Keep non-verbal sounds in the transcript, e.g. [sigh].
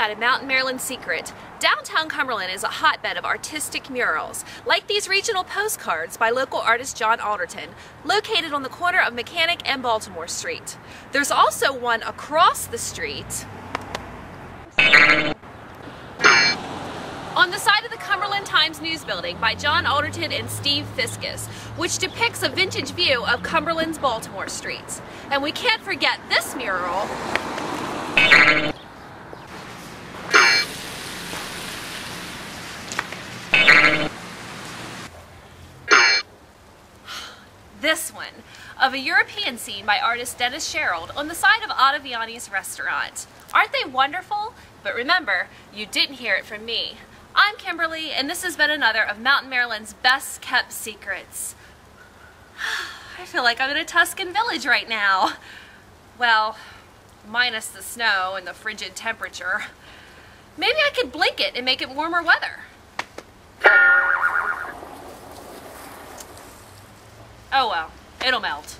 got a Mountain Maryland secret. Downtown Cumberland is a hotbed of artistic murals, like these regional postcards by local artist John Alderton, located on the corner of Mechanic and Baltimore Street. There's also one across the street on the side of the Cumberland Times News Building by John Alderton and Steve Fiscus, which depicts a vintage view of Cumberland's Baltimore streets. And we can't forget this mural this one of a European scene by artist Dennis Sherald on the side of Ottaviani's restaurant. Aren't they wonderful? But remember, you didn't hear it from me. I'm Kimberli, and this has been another of Mountain Maryland's best kept secrets. [sighs] I feel like I'm in a Tuscan village right now. Well, minus the snow and the frigid temperature. Maybe I could blink it and make it warmer weather. Oh well, it'll melt.